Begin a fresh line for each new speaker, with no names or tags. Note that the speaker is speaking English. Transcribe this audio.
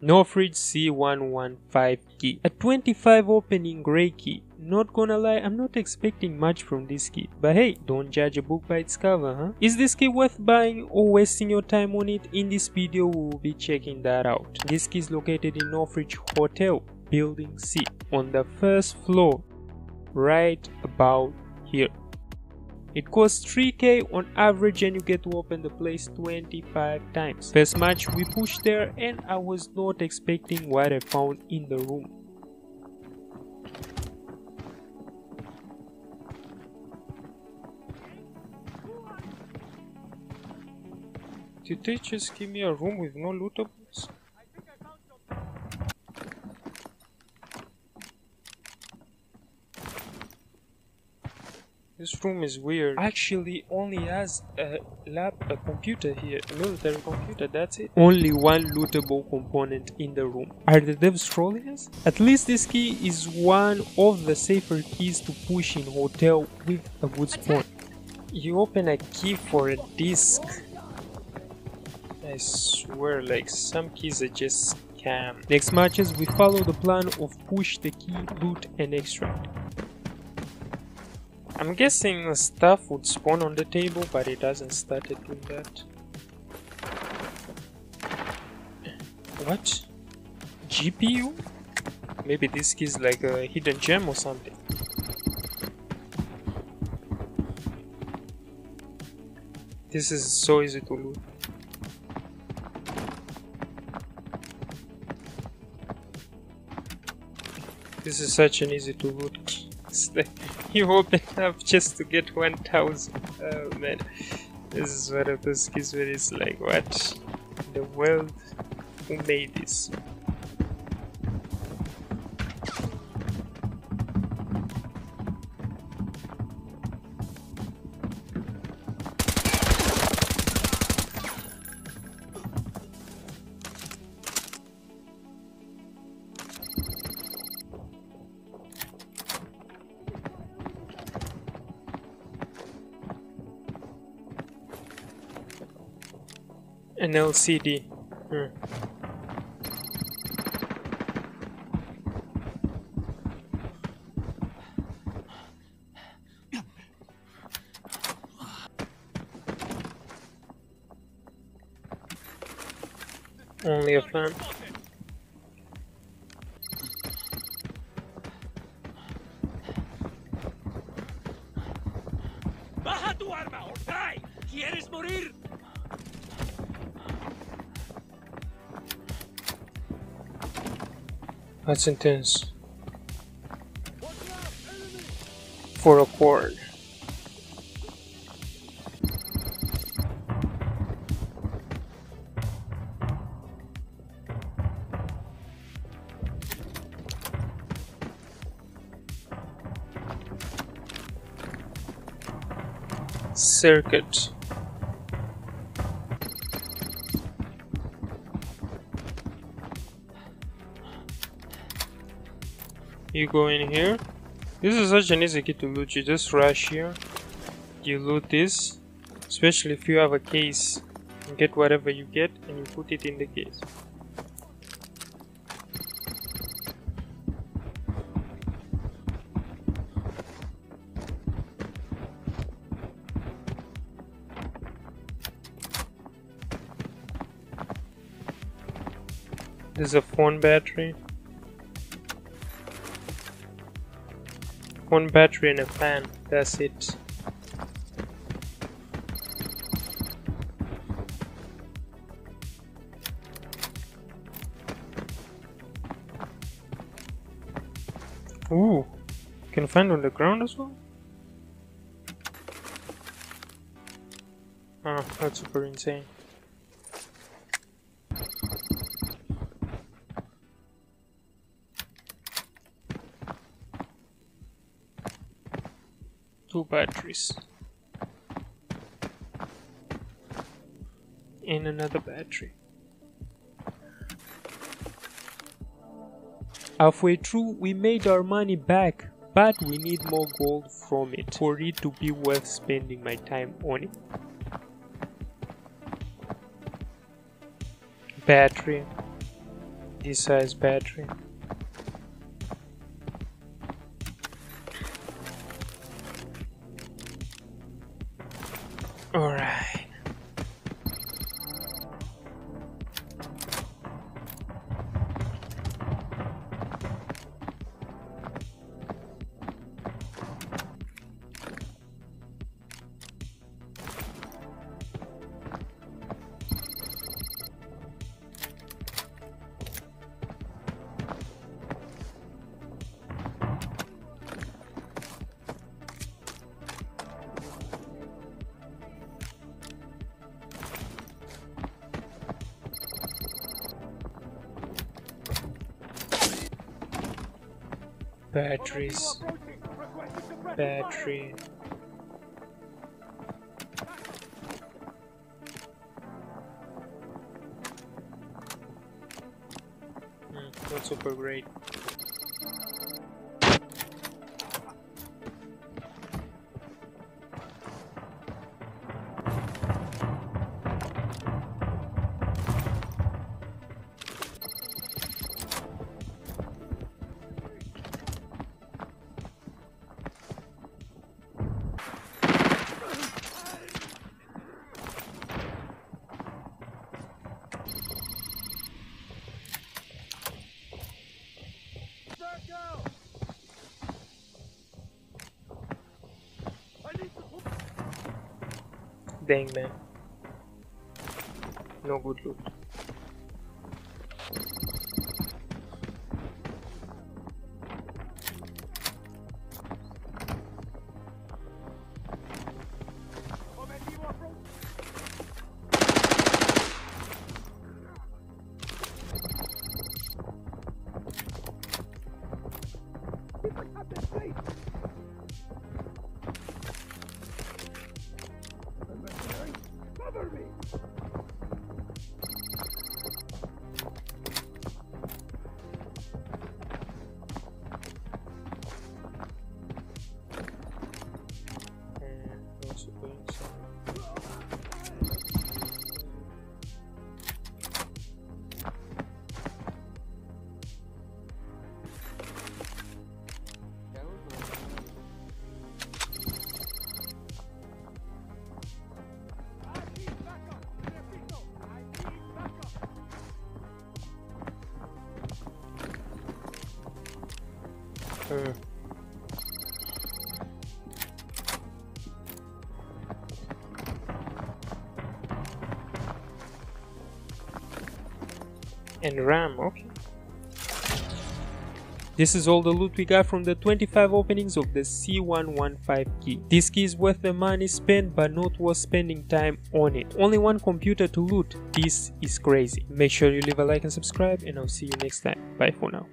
Northridge C115 key. A 25 opening grey key. Not gonna lie, I'm not expecting much from this key. But hey, don't judge a book by its cover, huh? Is this key worth buying or wasting your time on it? In this video, we will be checking that out. This key is located in Northridge Hotel, Building C, on the first floor, right about here. It costs 3k on average and you get to open the place 25 times. First match we pushed there and I was not expecting what I found in the room. Did they just give me a room with no lootables? This room is weird. Actually, only has a lab, a computer here, a military computer. That's it. Only one lootable component in the room. Are the devs trolling us? At least this key is one of the safer keys to push in hotel with a good spawn. You open a key for a disc. I swear, like some keys are just scam. Next matches, we follow the plan of push the key, loot, and extract. I'm guessing stuff would spawn on the table, but it hasn't started doing that. What? GPU? Maybe this is like a hidden gem or something. This is so easy to loot. This is such an easy to loot. you open up just to get 1000 oh man. This is one of those keys where it's like what the world? Who made this an LCD. Hmm. Only a fan.
¡Baja tu arma o cae! ¿Quieres morir?
That's intense. For a cord. Circuit. You go in here. This is such an easy key to loot. You just rush here. You loot this especially if you have a case. You get whatever you get and you put it in the case. There's a phone battery one battery and a fan that's it Ooh, can find on the ground as well? Oh, that's super insane. Batteries. In another battery. Halfway through we made our money back but we need more gold from it for it to be worth spending my time on it. Battery. This size battery. Batteries. Battery. Hmm, not super great. Dang man. No good loot. Uh, and RAM, okay. This is all the loot we got from the 25 openings of the C115 key. This key is worth the money spent but not worth spending time on it. Only one computer to loot. This is crazy. Make sure you leave a like and subscribe and I'll see you next time. Bye for now.